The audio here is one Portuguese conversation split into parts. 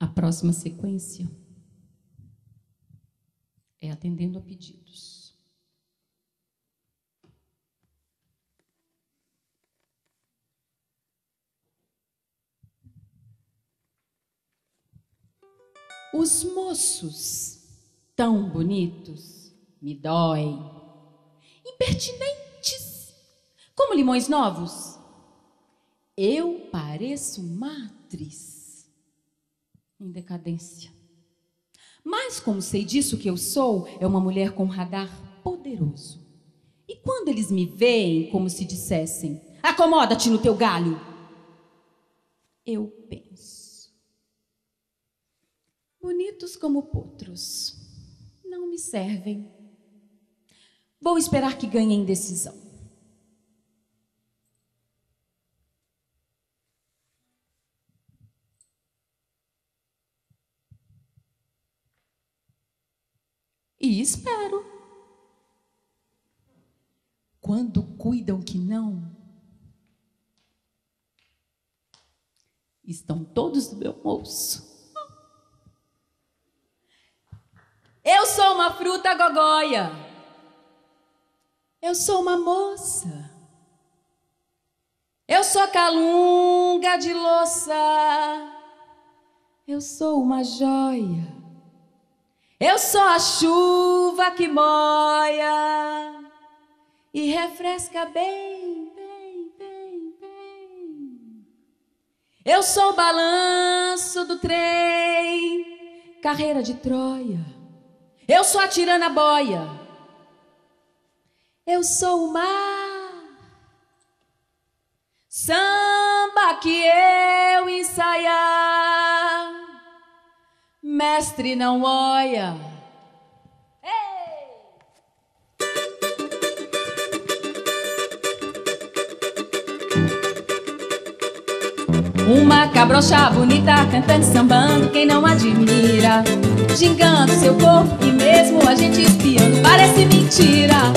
A próxima sequência é atendendo a pedidos. Os moços tão bonitos me doem, impertinentes como limões novos. Eu pareço uma atriz em decadência. Mas como sei disso que eu sou, é uma mulher com radar poderoso. E quando eles me veem, como se dissessem: acomoda-te no teu galho, eu penso. Bonitos como potros, não me servem. Vou esperar que ganhem decisão. E espero. Quando cuidam que não, estão todos do meu bolso. Eu sou uma fruta gogóia. Eu sou uma moça. Eu sou calunga de louça. Eu sou uma joia. Eu sou a chuva que moia e refresca bem, bem, bem, bem. Eu sou o balanço do trem, carreira de Troia. Eu sou a tirana boia. Eu sou o mar. Samba mestre não olha. Uma cabrocha bonita cantando sambando, quem não admira? Gingando seu corpo e mesmo a gente espiando, parece mentira.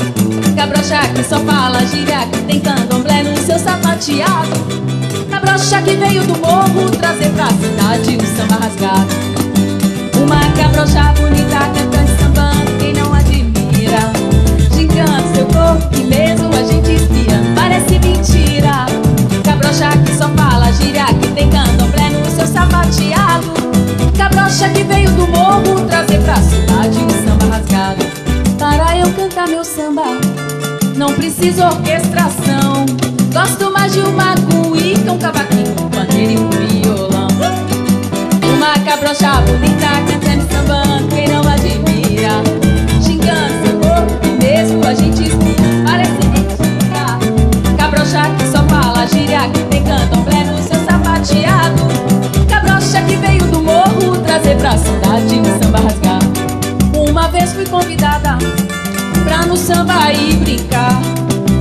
Cabrocha que só fala gíria, que tem candomblé no seu sapateado. Cabrocha que veio do morro trazer pra cidade o samba rasgado. Cabrocha bonita cantando sambando, quem não admira? Gingando seu corpo e mesmo a gente espiando Parece mentira Cabrocha que só fala gíria, que tem candomblé no seu sapateado. Cabrocha que veio do morro trazer pra cidade um samba rasgado. Para eu cantar meu samba, não preciso orquestração. Gosto mais de uma cuíca, um cavaquinho, trazer pra cidade um samba rasgado Uma vez fui convidada pra no samba ir brincar.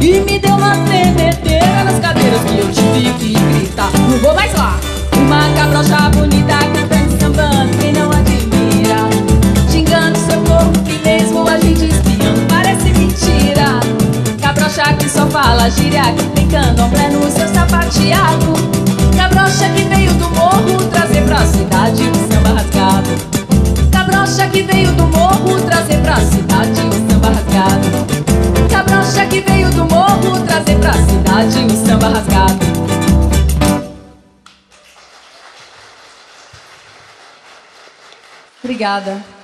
E me deu uma tremedeira nas cadeiras que eu tive que gritar. Não vou mais lá. Uma cabrocha bonita cantando sambando, quem não admira? Xingando seu corpo que mesmo a gente espiando parece mentira. Cabrocha que só fala gíria, que tem candomblé no seu sapateado. Cabrocha que cidade um samba rasgado Obrigada.